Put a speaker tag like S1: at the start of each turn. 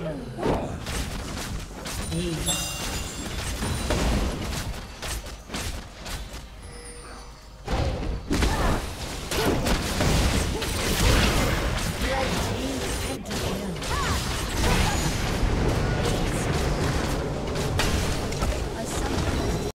S1: いい